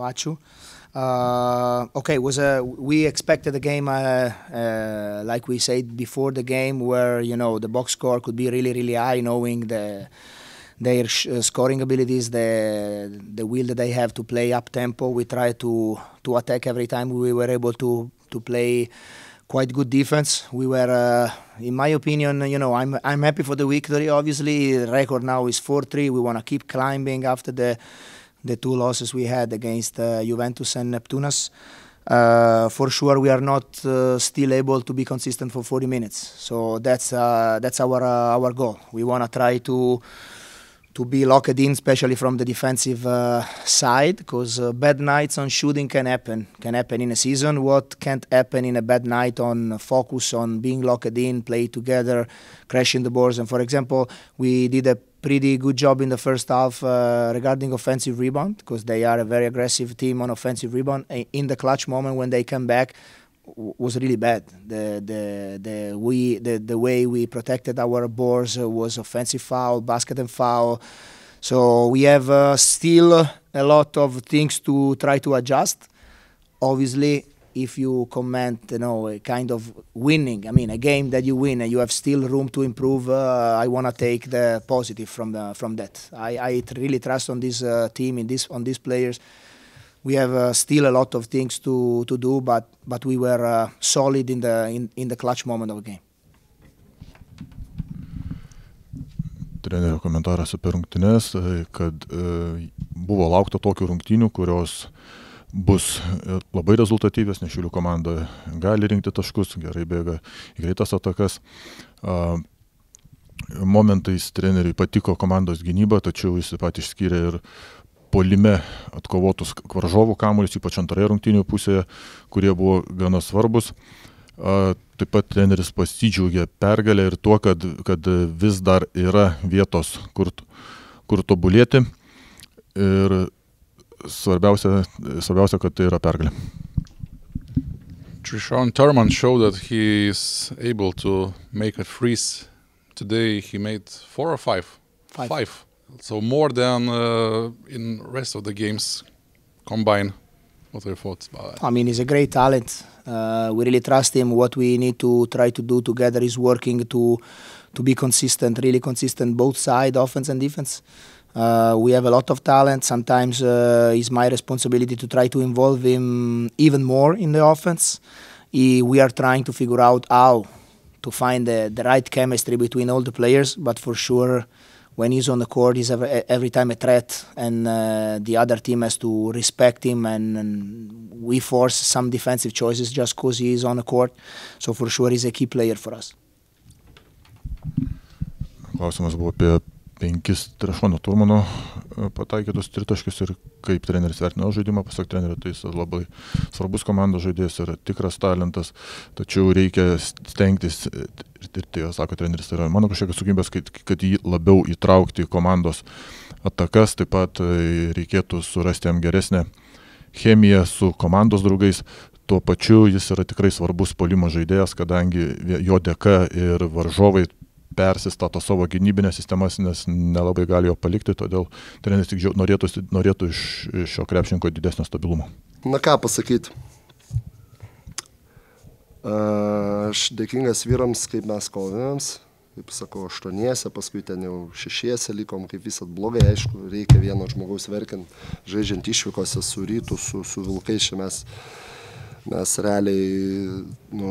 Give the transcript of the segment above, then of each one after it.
ačiū. Uh, okay, was a we expected a game uh, uh, like we said before the game where you know the box score could be really really high, knowing the their uh, scoring abilities, the the will that they have to play up tempo. We try to to attack every time we were able to to play quite good defense. We were, uh, in my opinion, you know, I'm I'm happy for the victory. Obviously, the record now is four three. We want to keep climbing after the the two losses we had against uh, Juventus and Neptunus. Uh, for sure, we are not uh, still able to be consistent for 40 minutes. So that's uh, that's our uh, our goal. We want to try to to be locked in, especially from the defensive uh, side, because uh, bad nights on shooting can happen. Can happen in a season. What can't happen in a bad night on focus on being locked in, play together, crashing the boards. And for example, we did a pretty good job in the first half uh, regarding offensive rebound because they are a very aggressive team on offensive rebound. In the clutch moment when they come back, was really bad. The the the we the, the way we protected our boards was offensive foul, basket and foul. So we have uh, still a lot of things to try to adjust. Obviously, if you comment, you know, a kind of winning, I mean, a game that you win and you have still room to improve, uh, I want to take the positive from the, from that. I, I really trust on this uh, team, in this on these players. We have uh, still a lot of things to, to do, but but we were uh, solid in the in, in the clutch moment of the game. trenerio komentaras apie rungtynes, e, kad e, buvo laukta tokių rungtynių, kurios bus e, labai rezultatyvės, nes Šiulių komanda gali rinkti taškus, gerai bėga į greitas atakas. Momentais treneriui patiko komandos gynyba, tačiau jis pat išskyrė ir polime atkovotus varžovų kamuolius, ypač antroje rungtynių pusėje, kurie buvo gana svarbus. A, Taip pat treneris pasidžiaugė pergalę ir tuo, kad, kad vis dar yra vietos, kur, kur tobulėti. Ir svarbiausia, svarbiausia, kad tai yra pergalė. Trishon Turman showed that he is able to make a freeze. Today he made four or five. Five. So more than uh, in rest of the games combined. What are your thoughts about that? I mean, he's a great talent. Uh, we really trust him. What we need to try to do together is working to to be consistent, really consistent, both side, offense and defense. Uh, we have a lot of talent. Sometimes uh, it's my responsibility to try to involve him even more in the offense. He, we are trying to figure out how to find the, the right chemistry between all the players. But for sure, when he's on the court, he's every, every time a threat, and uh, the other team has to respect him. And, and we force some defensive choices just because he is on the court. So for sure, he's a key player for us. Penkis Trešono Turmano e, pataikytus tritaškius ir kaip treneris vertino žaidimą, pasak trenerio, tai jis labai svarbus komandos žaidėjas yra tikras talentas, tačiau reikia stengtis, ir, ir tai sako treneris, tai yra mano kažkokios sugybės, kad, kad jį labiau įtraukti į komandos atakas, taip pat e, reikėtų surasti jam geresnę chemiją su komandos draugais. Tuo pačiu jis yra tikrai svarbus polimo žaidėjas, kadangi jo dėka ir varžovai persistato savo gynybinės sistemas, nes nelabai gali jo palikti, todėl treneris tik norėtų, norėtų iš iš šio krepšininko didesnio stabilumo. Na ką pasakyti. Aš dėkingas vyrams, kaip mes kovėmės. Kaip sakau, aštuoniese, paskui ten jau šešiese likom, kaip visat blogai, aišku, reikia vieno žmogaus verkiant, žaidžiant išvykose su rytu, su, su vilkais, čia mes, mes realiai, nu,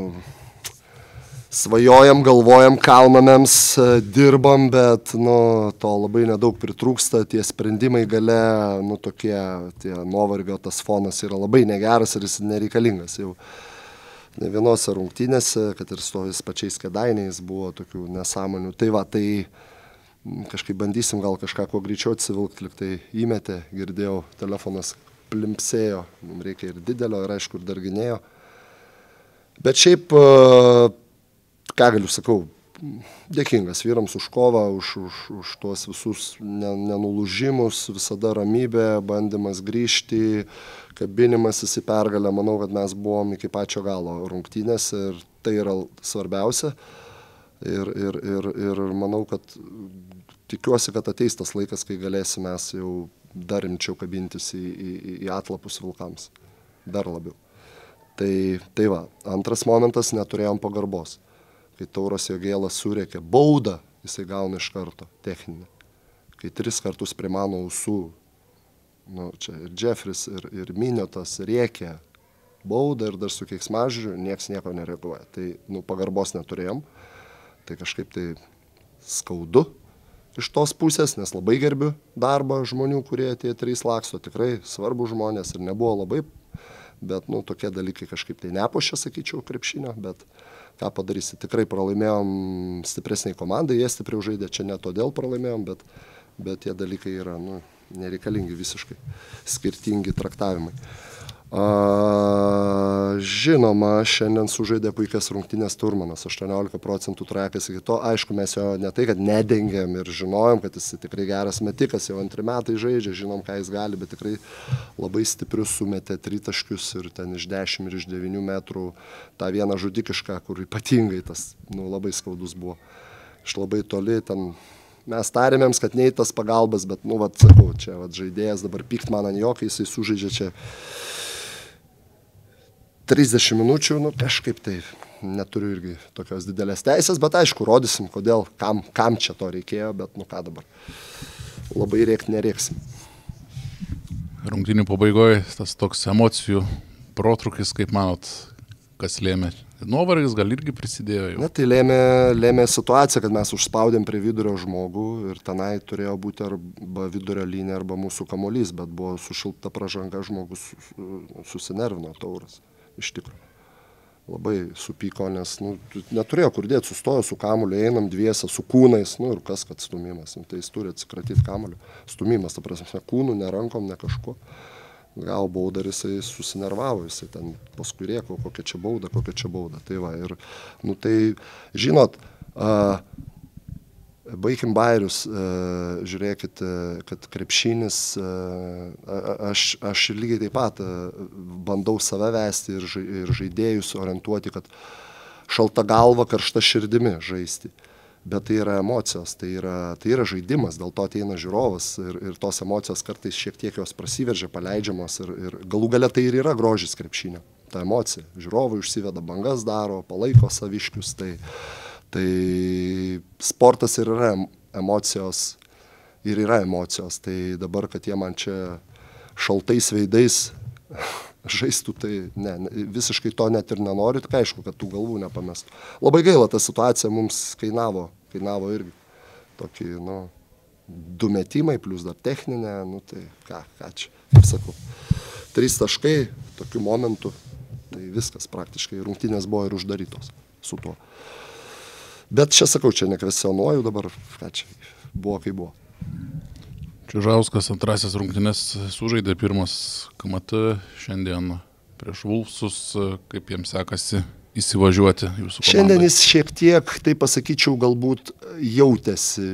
svajojam, galvojam, kalnamėms, e, dirbam, bet nu, to labai nedaug pritrūksta, tie sprendimai gale, nu tokie, tie nuovargio tas fonas yra labai negeras ir jis nereikalingas. Jau ne vienose rungtynėse, kad ir su tais pačiais kedainiais buvo tokių nesąmonių. Tai va, tai kažkaip bandysim gal kažką kuo greičiau atsivilkti, liktai įmetė, girdėjau, telefonas plimpsėjo, mums reikia ir didelio, ir aišku, ir darginėjo. Bet šiaip e, ką galiu sakau, dėkingas vyrams už kovą, už, už, už tuos visus ne- nenulūžimus, visada ramybė, bandymas grįžti, kabinimas į pergalę. Manau, kad mes buvom iki pačio galo rungtynės ir tai yra svarbiausia. Ir, ir, ir, ir manau, kad tikiuosi, kad ateis tas laikas, kai galėsime mes jau dar rimčiau kabintis į, į, į atlapus vilkams. Dar labiau. Tai, tai va, antras momentas neturėjom pagarbos. Kai Tauras Jogėlas surėkė baudą, jisai gauna iš karto techninę. Kai tris kartus prie mano ausų, nu, čia ir Jeffris, ir, ir Miniotas rėkė baudą ir dar su keiksmažiūriu, nieks nieko nereaguoja. Tai, nu, pagarbos neturėjom. Tai kažkaip tai skaudu iš tos pusės, nes labai gerbiu darbą žmonių, kurie tie trys laksto, tikrai svarbų žmonės ir nebuvo labai, bet, nu, tokie dalykai kažkaip tai nepošia, sakyčiau, krepšinio, bet ką padarysi, tikrai pralaimėjom stipresniai komandai, jie stipriau žaidė, čia ne todėl pralaimėjom, bet, bet tie dalykai yra, nu, nereikalingi visiškai, skirtingi traktavimai. A, žinoma, šiandien sužaidė puikias rungtynės Turmanas, 18 procentų trakas iki to, aišku, mes jo ne tai, kad nedengėm ir žinojom, kad jis tikrai geras metikas, jau antri metai žaidžia, žinom, ką jis gali, bet tikrai labai stiprius sumetė tritaškius ir ten iš 10 ir iš 9 metrų tą vieną žudikišką, kur ypatingai tas, nu, labai skaudus buvo. Iš labai toli ten mes tarėmėms, kad nei tas pagalbas, bet, nu, vad, sakau, čia, vad, žaidėjas dabar pykt man ant jo, kai jisai sužaidžia čia 30 minučių, nu kažkaip tai neturiu irgi tokios didelės teisės, bet aišku, rodysim, kodėl, kam, kam čia to reikėjo, bet nu ką dabar. Labai rėkti nereiksim. Rungtinių pabaigoje tas toks emocijų protrukis, kaip manot, kas lėmė? Nuovargis gal irgi prisidėjo jau? Na, tai lėmė, lėmė situacija, kad mes užspaudėm prie vidurio žmogų ir tenai turėjo būti arba vidurio linija, arba mūsų kamolys, bet buvo sušilta pražanga, žmogus susinervino tauras iš tikrųjų. Labai supyko, nes nu, neturėjo kur dėti, sustojo su kamuliu, einam dviese, su kūnais, nu ir kas, kad stumimas, nu, tai jis turi atsikratyti kamuliu. Stumimas, ta prasme, ne kūnų, ne rankom, ne kažkuo. Gal bauda jisai susinervavo, jisai ten paskui rėko, kokia čia bauda, kokia čia bauda. Tai va, ir, nu tai, žinot, uh, Baigim bairius, e, žiūrėkit, e, kad krepšinis, e, aš, aš lygiai taip pat bandau save vesti ir, ir žaidėjus orientuoti, kad šalta galva, karšta širdimi žaisti. Bet tai yra emocijos, tai yra, tai yra žaidimas, dėl to ateina žiūrovas ir, ir tos emocijos kartais šiek tiek jos prasiveržia, paleidžiamos ir, ir galų gale tai ir yra grožis krepšinio. Ta emocija. Žiūrovai užsiveda bangas, daro, palaiko saviškius. Tai, Tai sportas ir yra emocijos ir yra emocijos. Tai dabar, kad jie man čia šaltais veidais žaistų, tai ne, visiškai to net ir nenorit, tai aišku, kad tų galvų nepamestų. Labai gaila, ta situacija mums kainavo, kainavo irgi tokį, nu, du metimai, plus dar techninė, nu tai ką, ką čia, kaip sakau. Trys taškai, tokių momentų, tai viskas praktiškai, rungtynės buvo ir uždarytos su tuo. Bet čia sakau, čia nekvesionuoju dabar, ką čia buvo, kaip buvo. Čiužauskas antrasis rungtynės sužaidė pirmas KMT šiandien prieš Vulfsus, kaip jiems sekasi įsivažiuoti jūsų komandai? Šiandien jis šiek tiek, tai pasakyčiau, galbūt jautėsi,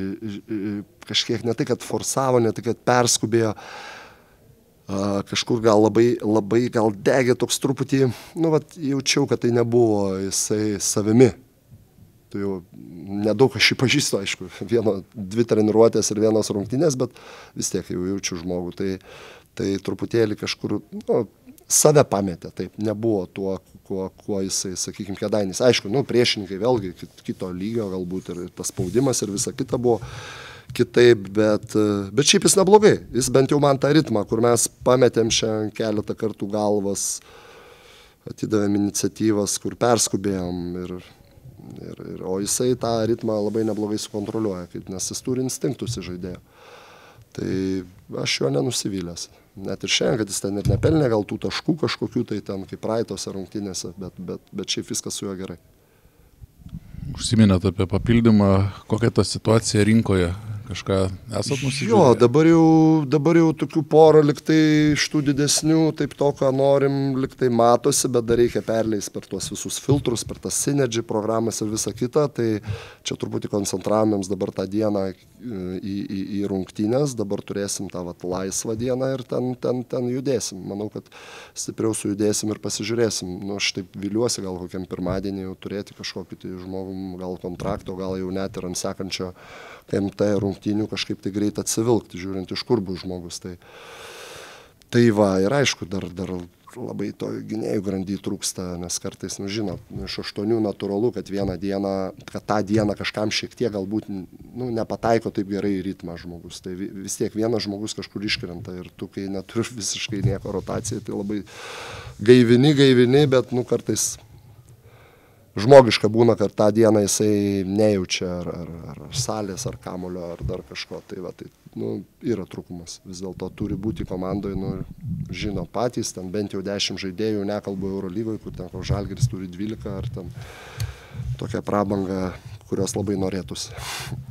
kažkiek ne tai, kad forsavo, ne tai, kad perskubėjo, kažkur gal labai, labai gal degė toks truputį, nu, vat, jaučiau, kad tai nebuvo jisai savimi tu jau nedaug aš jį pažįstu, aišku, vieno, dvi treniruotės ir vienos rungtynės, bet vis tiek jau jaučiu žmogų. Tai, tai truputėlį kažkur, nu, save pametė, taip, nebuvo tuo, kuo, kuo jisai, sakykime, kėdainis. Aišku, nu, priešininkai vėlgi kito lygio galbūt ir tas spaudimas ir visa kita buvo kitaip, bet, bet šiaip jis neblogai. Jis bent jau man tą ritmą, kur mes pametėm šiandien keletą kartų galvas, atidavėm iniciatyvas, kur perskubėjom ir Ir, ir, o jisai tą ritmą labai neblogai sukontroliuoja, kaip, nes jis turi instinktus įžaidėjo. Tai aš jo nenusivylęs. Net ir šiandien, kad jis ten ir nepelnė gal tų taškų kažkokių, tai ten kaip praeitose rungtynėse, bet, bet, bet šiaip viskas su juo gerai. Užsiminėte apie papildymą, kokia ta situacija rinkoje, kažką esat nusižiūrėję? Jo, dabar jau, dabar jau tokių porą liktai iš tų didesnių, taip to, ką norim, liktai matosi, bet dar reikia perleisti per tuos visus filtrus, per tas Synergy programas ir visą kitą. Tai čia truputį koncentravomėms dabar tą dieną į, į, į rungtynės, dabar turėsim tą vat, laisvą dieną ir ten, ten, ten judėsim. Manau, kad stipriau sujudėsim ir pasižiūrėsim. Nu, aš taip viliuosi gal kokiam pirmadienį jau turėti kažkokį tai žmogum, gal kontrakto, gal jau net ir ant sekančio KMT rungtynės rungtynių kažkaip tai greit atsivilkti, žiūrint iš kur bus žmogus. Tai, tai va, ir aišku, dar, dar labai to gynėjų grandy trūksta, nes kartais, nu žinot, nu, iš aštuonių natūralu, kad vieną dieną, kad tą dieną kažkam šiek tiek galbūt nu, nepataiko taip gerai į ritmą žmogus. Tai vis tiek vienas žmogus kažkur iškrenta ir tu, kai neturi visiškai nieko rotacijai, tai labai gaivini, gaivini, bet nu, kartais žmogiška būna, kad tą dieną jisai nejaučia ar, ar, ar salės, ar kamulio, ar dar kažko. Tai, va, tai nu, yra trūkumas. Vis dėlto turi būti komandoje, nu, žino patys, ten bent jau 10 žaidėjų, nekalbu Eurolygoje, kur ten Žalgeris turi 12 ar ten tokią prabangą, kurios labai norėtųsi.